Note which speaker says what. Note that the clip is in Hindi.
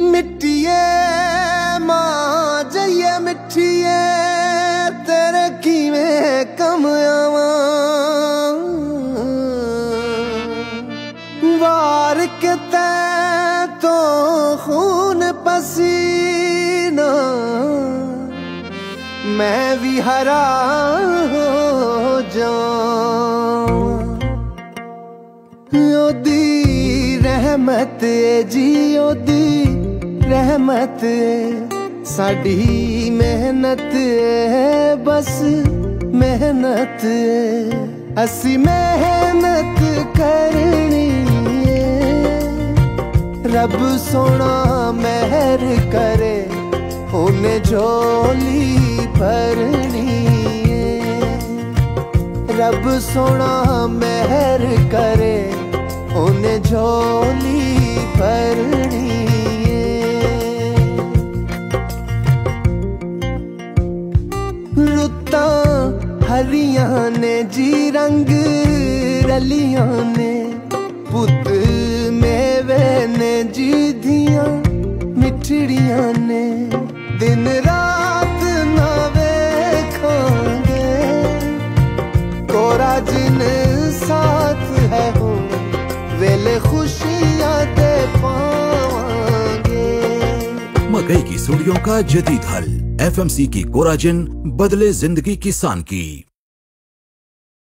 Speaker 1: मिट्टिए माँ जाइए मिट्टिए, तेरे की में कम वार के तै तो खून पसीना। मैं भी हरा हो जाऊँ। दी रहमत जी दी ਰਹਿਮਤ ਏ ਸਾਡੀ ਮਿਹਨਤ ਏ ਬਸ ਮਿਹਨਤ ਏ ਅਸੀਂ ਮਿਹਨਤ ਕਰਨੀ ਏ ਰੱਬ ਸੋਹਣਾ ਮਿਹਰ ਕਰੇ ਉਹਨੇ ਝੋਲੀ ਭਰਨੀ ਏ ਰੱਬ ਸੋਹਣਾ ਮਿਹਰ ਕਰੇ ਉਹਨੇ ਝੋਲੀ ਭਰਣੀ ਰੁੱਤਾਂ ਹਰੀਆਂ ਨੇ ਜੀ ਰੰਗ ਰਲੀਆਂ ਨੇ ਪੁੱਤ ਮੇਵੇ ਨੇ ਜੀ ਦੀਆਂ ਮਿੱਠੜੀਆਂ ਨੇ ਦਿਨ ਰਾਤ ਨਾ ਵੇਖਾਂਗੇ ਕੋਰਾ ਜਿਨ ਸਾਥ ਹੈ ਹੋ ਵੇਲੇ ਖੁਸ਼ੀਆਂ ਤੇ ਪਾਵਾਂਗੇ
Speaker 2: मकई की सुड़ियों का जदीद हल एफएमसी की कोराजिन बदले ज़िंदगी किसान की।